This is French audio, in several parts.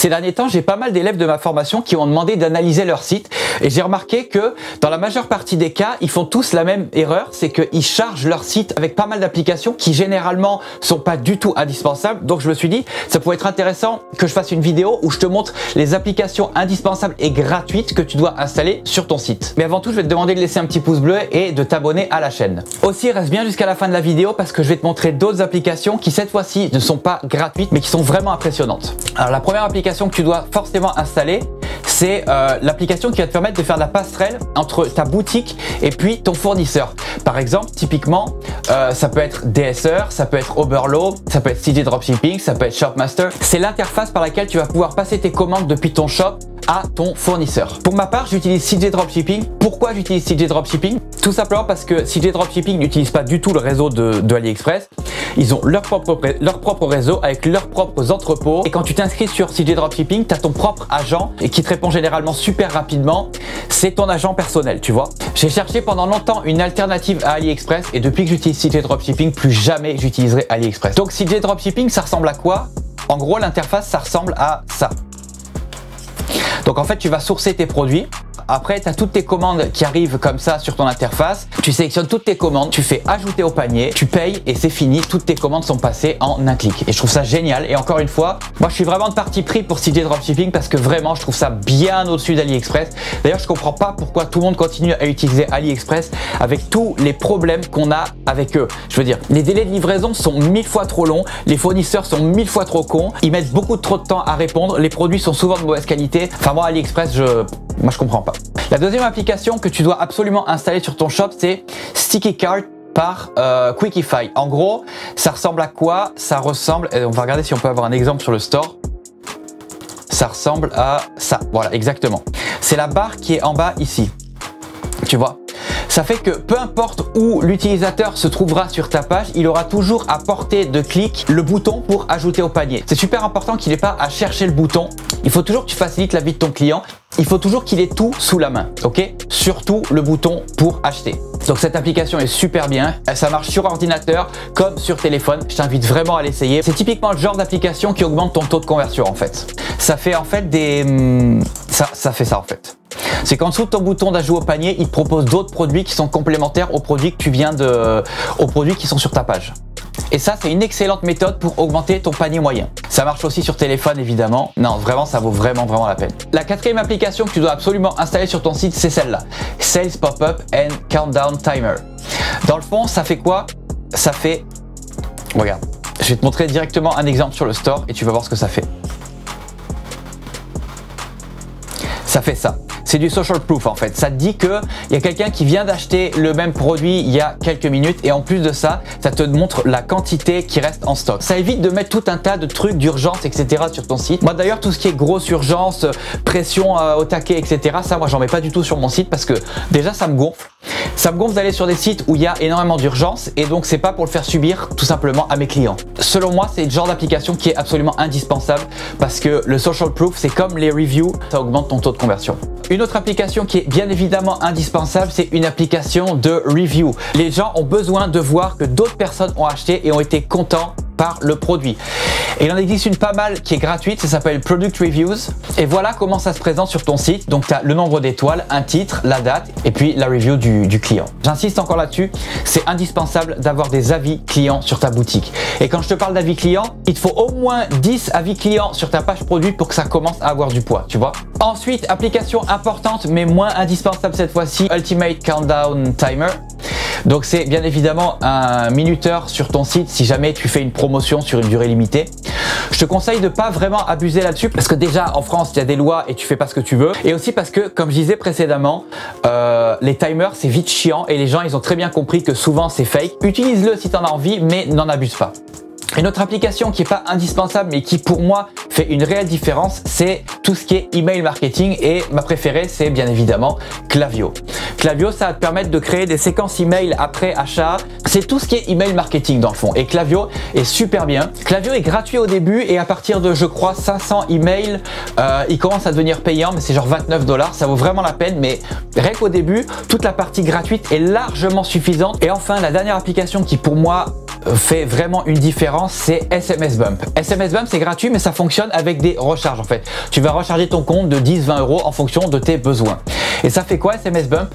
Ces derniers temps, j'ai pas mal d'élèves de ma formation qui ont demandé d'analyser leur site et j'ai remarqué que dans la majeure partie des cas, ils font tous la même erreur, c'est qu'ils chargent leur site avec pas mal d'applications qui généralement sont pas du tout indispensables. Donc je me suis dit, ça pourrait être intéressant que je fasse une vidéo où je te montre les applications indispensables et gratuites que tu dois installer sur ton site. Mais avant tout, je vais te demander de laisser un petit pouce bleu et de t'abonner à la chaîne. Aussi, reste bien jusqu'à la fin de la vidéo parce que je vais te montrer d'autres applications qui cette fois-ci ne sont pas gratuites mais qui sont vraiment impressionnantes. Alors la première application que tu dois forcément installer, c'est euh, l'application qui va te permettre de faire la passerelle entre ta boutique et puis ton fournisseur. Par exemple, typiquement, euh, ça peut être DSR, ça peut être Oberlo, ça peut être CJ Dropshipping, ça peut être Shopmaster. C'est l'interface par laquelle tu vas pouvoir passer tes commandes depuis ton shop à ton fournisseur. Pour ma part, j'utilise CJ Dropshipping. Pourquoi j'utilise CJ Dropshipping? Tout simplement parce que CJ Dropshipping n'utilise pas du tout le réseau de, de AliExpress. Ils ont leur propre, réseau avec leurs propres entrepôts. Et quand tu t'inscris sur CJ Dropshipping, tu as ton propre agent et qui te répond généralement super rapidement. C'est ton agent personnel, tu vois. J'ai cherché pendant longtemps une alternative à AliExpress et depuis que j'utilise CJ Dropshipping, plus jamais j'utiliserai AliExpress. Donc CJ Dropshipping, ça ressemble à quoi? En gros, l'interface, ça ressemble à ça. Donc en fait, tu vas sourcer tes produits après, tu as toutes tes commandes qui arrivent comme ça sur ton interface. Tu sélectionnes toutes tes commandes, tu fais ajouter au panier, tu payes et c'est fini. Toutes tes commandes sont passées en un clic. Et je trouve ça génial. Et encore une fois, moi je suis vraiment de parti pris pour CJ Dropshipping parce que vraiment je trouve ça bien au-dessus d'AliExpress. D'ailleurs, je comprends pas pourquoi tout le monde continue à utiliser AliExpress avec tous les problèmes qu'on a avec eux. Je veux dire, les délais de livraison sont mille fois trop longs, les fournisseurs sont mille fois trop cons, ils mettent beaucoup trop de temps à répondre, les produits sont souvent de mauvaise qualité. Enfin moi AliExpress, je moi je comprends pas. La deuxième application que tu dois absolument installer sur ton shop, c'est Sticky Cart par euh, Quickify. En gros, ça ressemble à quoi? Ça ressemble, on va regarder si on peut avoir un exemple sur le store. Ça ressemble à ça, voilà, exactement. C'est la barre qui est en bas ici. Tu vois? Ça fait que peu importe où l'utilisateur se trouvera sur ta page, il aura toujours à portée de clic le bouton pour ajouter au panier. C'est super important qu'il n'ait pas à chercher le bouton. Il faut toujours que tu facilites la vie de ton client. Il faut toujours qu'il ait tout sous la main, ok? Surtout le bouton pour acheter. Donc cette application est super bien, ça marche sur ordinateur comme sur téléphone, je t'invite vraiment à l'essayer. C'est typiquement le genre d'application qui augmente ton taux de conversion en fait. Ça fait en fait des... Hmm, ça, ça fait ça en fait c'est qu'en dessous de ton bouton d'ajout au panier, il te propose d'autres produits qui sont complémentaires aux produits que tu viens de, aux produits qui sont sur ta page. Et ça, c'est une excellente méthode pour augmenter ton panier moyen. Ça marche aussi sur téléphone, évidemment. Non, vraiment, ça vaut vraiment, vraiment la peine. La quatrième application que tu dois absolument installer sur ton site, c'est celle-là. Sales Pop-up and Countdown Timer. Dans le fond, ça fait quoi? Ça fait... Regarde, je vais te montrer directement un exemple sur le store et tu vas voir ce que ça fait. Ça fait ça c'est du social proof en fait. Ça te dit que il y a quelqu'un qui vient d'acheter le même produit il y a quelques minutes et en plus de ça, ça te montre la quantité qui reste en stock. Ça évite de mettre tout un tas de trucs d'urgence, etc. sur ton site. Moi d'ailleurs, tout ce qui est grosse urgence, pression euh, au taquet, etc. Ça, moi, j'en mets pas du tout sur mon site parce que déjà, ça me gonfle. Ça me gonfle d'aller sur des sites où il y a énormément d'urgence et donc c'est pas pour le faire subir tout simplement à mes clients. Selon moi, c'est le genre d'application qui est absolument indispensable parce que le social proof, c'est comme les reviews, ça augmente ton taux de conversion. Autre application qui est bien évidemment indispensable, c'est une application de review. Les gens ont besoin de voir que d'autres personnes ont acheté et ont été contents par le produit. Et il en existe une pas mal qui est gratuite, ça s'appelle Product Reviews. Et voilà comment ça se présente sur ton site. Donc tu as le nombre d'étoiles, un titre, la date et puis la review du, client. J'insiste encore là-dessus, c'est indispensable d'avoir des avis clients sur ta boutique. Et quand je te parle d'avis clients, il faut au moins 10 avis clients sur ta page produit pour que ça commence à avoir du poids, tu vois. Ensuite, application importante mais moins indispensable cette fois-ci, Ultimate Countdown Timer. Donc c'est bien évidemment un minuteur sur ton site si jamais tu fais une promotion sur une durée limitée. Je te conseille de pas vraiment abuser là-dessus parce que déjà en France il y a des lois et tu fais pas ce que tu veux et aussi parce que comme je disais précédemment euh, les timers c'est vite chiant et les gens ils ont très bien compris que souvent c'est fake. Utilise-le si tu en as envie mais n'en abuse pas. Une autre application qui est pas indispensable mais qui pour moi fait une réelle différence, c'est tout ce qui est email marketing et ma préférée c'est bien évidemment Clavio. Clavio ça va te permettre de créer des séquences email après achat. C'est tout ce qui est email marketing dans le fond et Clavio est super bien. Clavio est gratuit au début et à partir de je crois 500 emails, euh, il commence à devenir payant mais c'est genre 29 dollars. Ça vaut vraiment la peine mais rien qu'au début toute la partie gratuite est largement suffisante. Et enfin la dernière application qui pour moi fait vraiment une différence, c'est SMS Bump. SMS Bump, c'est gratuit, mais ça fonctionne avec des recharges en fait. Tu vas recharger ton compte de 10-20 euros en fonction de tes besoins. Et ça fait quoi SMS Bump?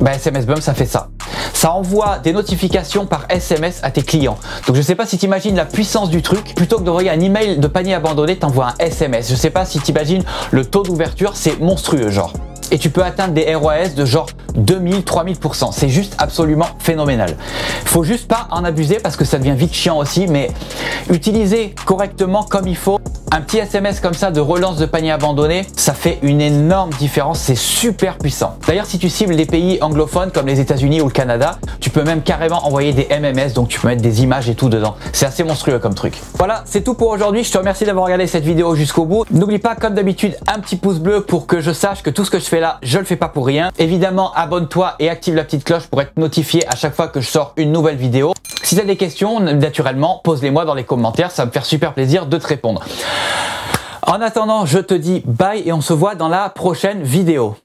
Bah, SMS Bump, ça fait ça. Ça envoie des notifications par SMS à tes clients. Donc je sais pas si tu imagines la puissance du truc. Plutôt que d'envoyer un email de panier abandonné, t'envoies un SMS. Je sais pas si tu imagines le taux d'ouverture, c'est monstrueux genre et tu peux atteindre des ROAS de genre 2000, 3000%. C'est juste absolument phénoménal. Faut juste pas en abuser parce que ça devient vite chiant aussi, mais utiliser correctement comme il faut. Un petit SMS comme ça de relance de panier abandonné, ça fait une énorme différence, c'est super puissant. D'ailleurs, si tu cibles les pays anglophones comme les États-Unis ou le Canada, tu peux même carrément envoyer des MMS, donc tu peux mettre des images et tout dedans. C'est assez monstrueux comme truc. Voilà, c'est tout pour aujourd'hui. Je te remercie d'avoir regardé cette vidéo jusqu'au bout. N'oublie pas, comme d'habitude, un petit pouce bleu pour que je sache que tout ce que je fais là, je le fais pas pour rien. Évidemment, abonne-toi et active la petite cloche pour être notifié à chaque fois que je sors une nouvelle vidéo. Si tu as des questions, naturellement, pose-les moi dans les commentaires, ça va me faire super plaisir de te répondre. En attendant, je te dis bye et on se voit dans la prochaine vidéo.